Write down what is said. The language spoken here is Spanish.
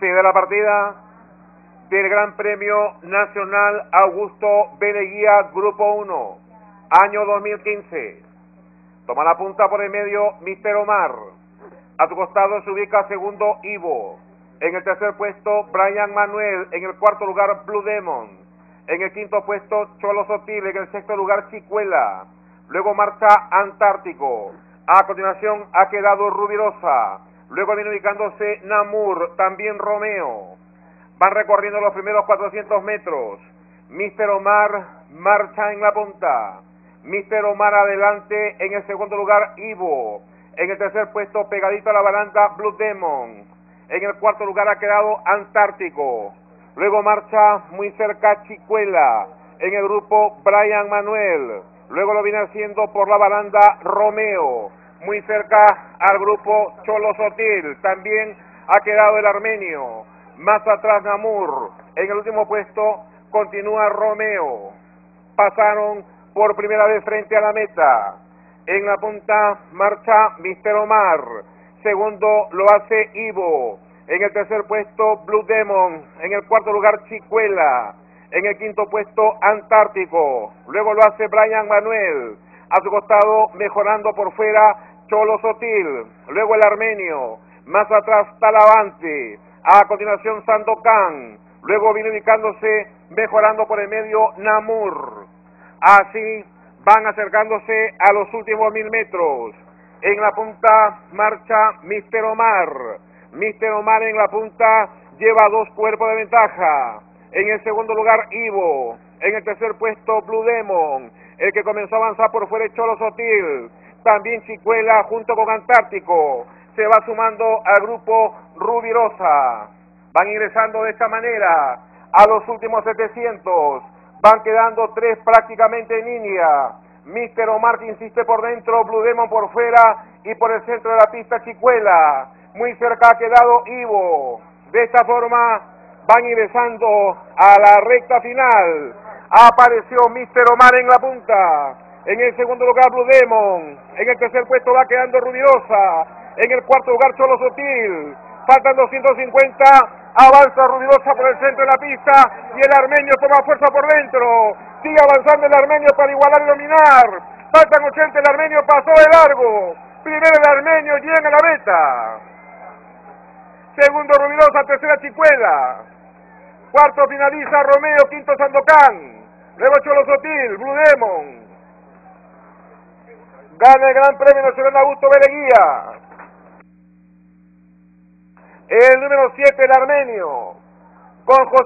Se da la partida del Gran Premio Nacional Augusto Beneguía Grupo 1, año 2015. Toma la punta por el medio Mister Omar. A tu costado se ubica segundo Ivo. En el tercer puesto, Brian Manuel. En el cuarto lugar, Blue Demon. En el quinto puesto, Cholo Sotil. En el sexto lugar, Chicuela. Luego marcha Antártico. A continuación ha quedado Rubirosa. Luego viene ubicándose Namur, también Romeo. Van recorriendo los primeros 400 metros. Mister Omar marcha en la punta. Mister Omar adelante en el segundo lugar Ivo. En el tercer puesto pegadito a la baranda Blue Demon. En el cuarto lugar ha quedado Antártico. Luego marcha muy cerca Chicuela. En el grupo Brian Manuel. Luego lo viene haciendo por la baranda Romeo muy cerca al grupo Cholo Sotil. También ha quedado el armenio. Más atrás Namur. En el último puesto continúa Romeo. Pasaron por primera vez frente a la meta. En la punta marcha Mister Omar. Segundo lo hace Ivo. En el tercer puesto Blue Demon. En el cuarto lugar Chicuela. En el quinto puesto Antártico. Luego lo hace Brian Manuel. A su costado mejorando por fuera Cholo Sotil, luego el armenio, más atrás Talavante, a continuación Sandokan, luego viene ubicándose, mejorando por el medio Namur. Así van acercándose a los últimos mil metros. En la punta marcha Mister Omar. Mister Omar en la punta lleva dos cuerpos de ventaja. En el segundo lugar Ivo. En el tercer puesto Blue Demon. El que comenzó a avanzar por fuera es Cholo Sotil también Chicuela junto con Antártico. Se va sumando al grupo Rubirosa. Van ingresando de esta manera a los últimos 700. Van quedando tres prácticamente en línea. Mister Omar que insiste por dentro, Blue Demon por fuera y por el centro de la pista Chicuela. Muy cerca ha quedado Ivo. De esta forma van ingresando a la recta final. Apareció Mister Omar en la punta. En el segundo lugar, Blue Demon. En el tercer puesto va quedando Rubirosa. En el cuarto lugar, Cholo Sotil. Faltan 250. Avanza Rubirosa por el centro de la pista. Y el armenio toma fuerza por dentro. Sigue avanzando el armenio para igualar y dominar. Faltan 80. El armenio pasó de largo. Primero el armenio llega a la meta. Segundo Rubirosa, tercera Chicuela. Cuarto finaliza Romeo, quinto Sandocan. Luego Cholo Sotil, Blue Demon. Gana el Gran Premio Nacional Augusto Bereguía. El número 7, el armenio. Con José